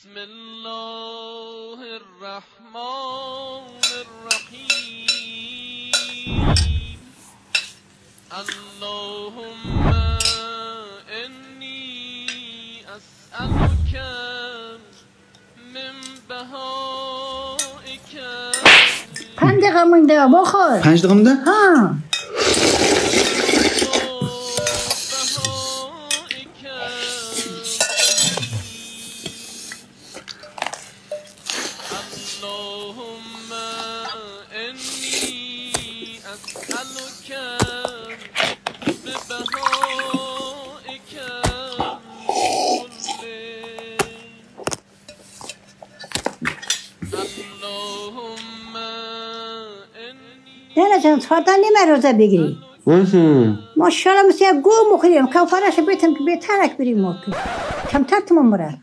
بسم الله الرحمن الرحیم اللهم انی أسألك من بهائك. پنج دقیقه مونده بخور. پنج دقیقه مونده؟ ها. اللهم إني أسألك ببهائك نه جان چهارده نیمه روزه بگیری. ماشاءالله مثل یک گو مخوریم. کفارش بیتم که بیترک بریم ما کمتر تمام بره